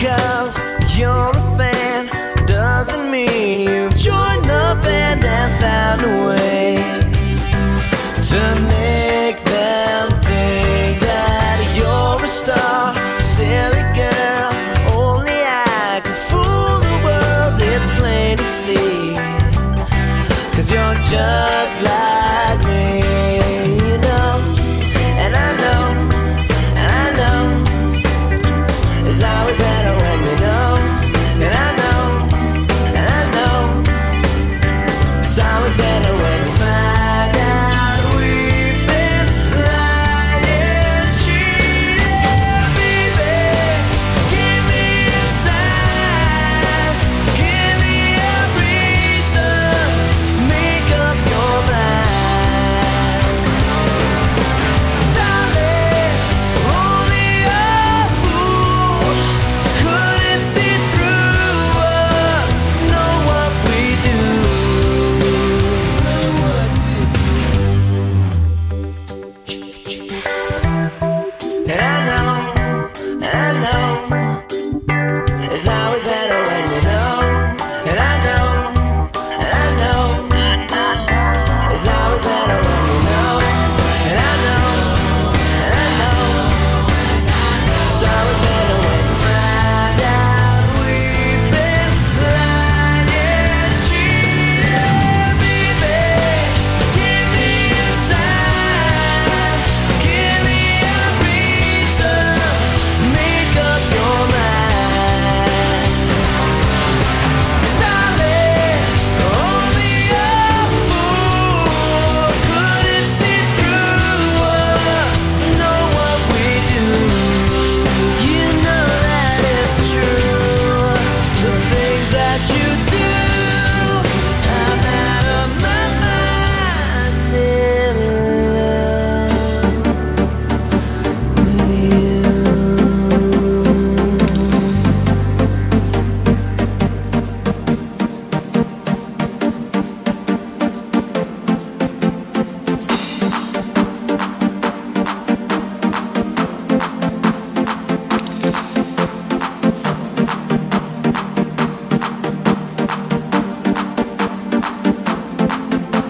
because you're a fan doesn't mean you've joined the band and found a way to make them think that you're a star. Silly girl, only I can fool the world, it's plain to you're just like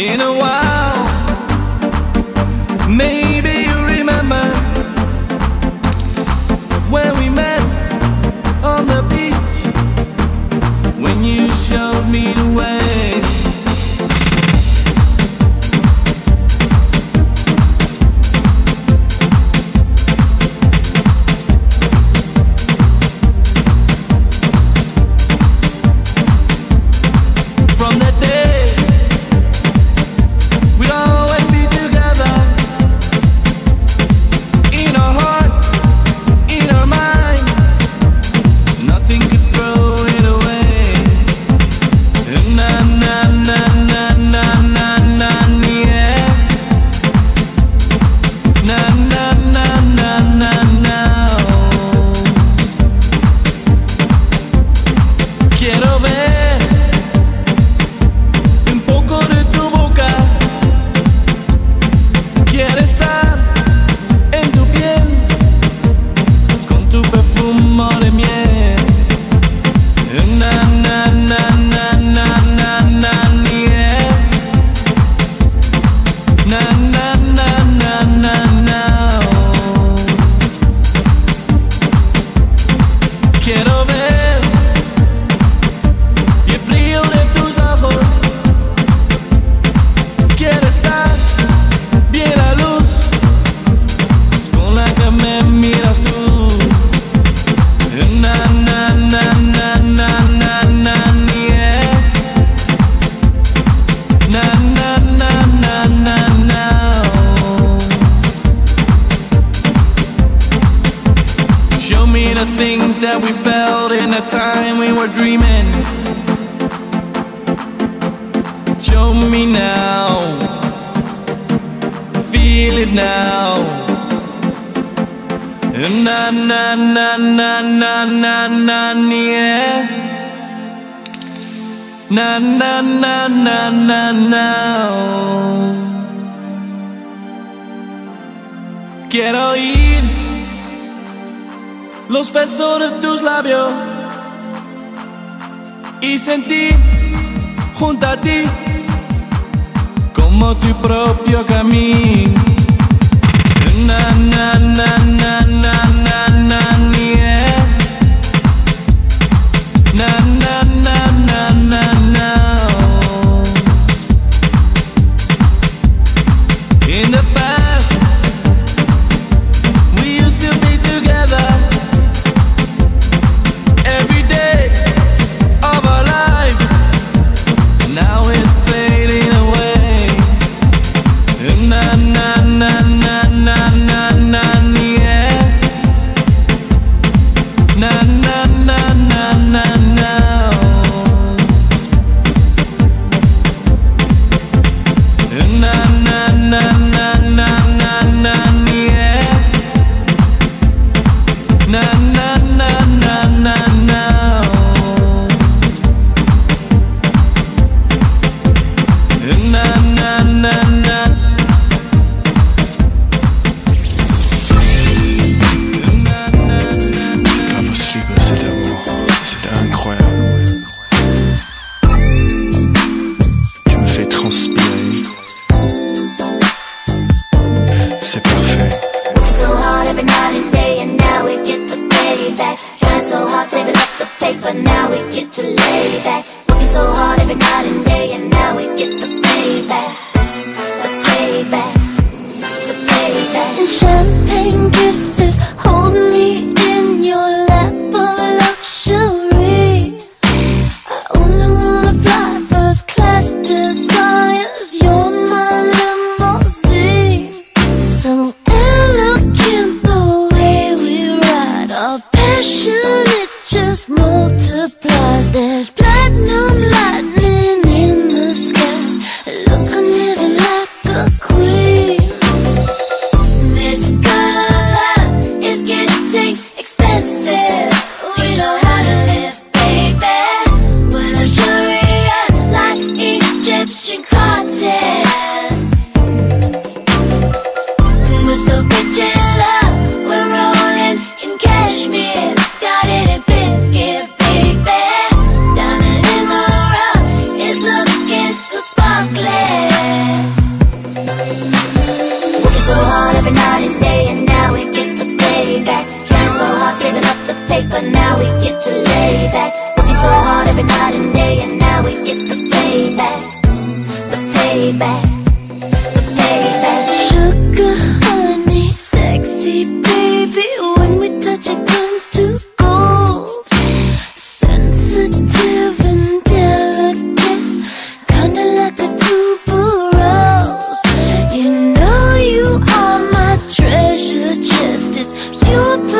in a while. Maybe you remember when we met on the beach when you showed me the way. me now. Feel it now. Na na na na na na na yeah. Na na na na na na. Quiero oír los besos de tus labios y sentir junto a ti como tu propio camí. Na, na, na, na, na.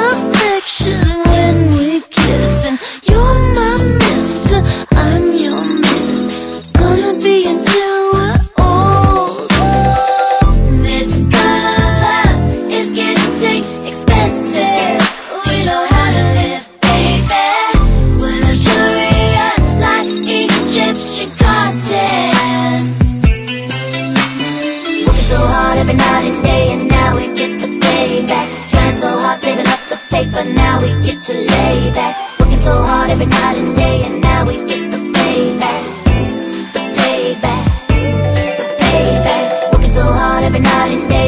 took the every night and day.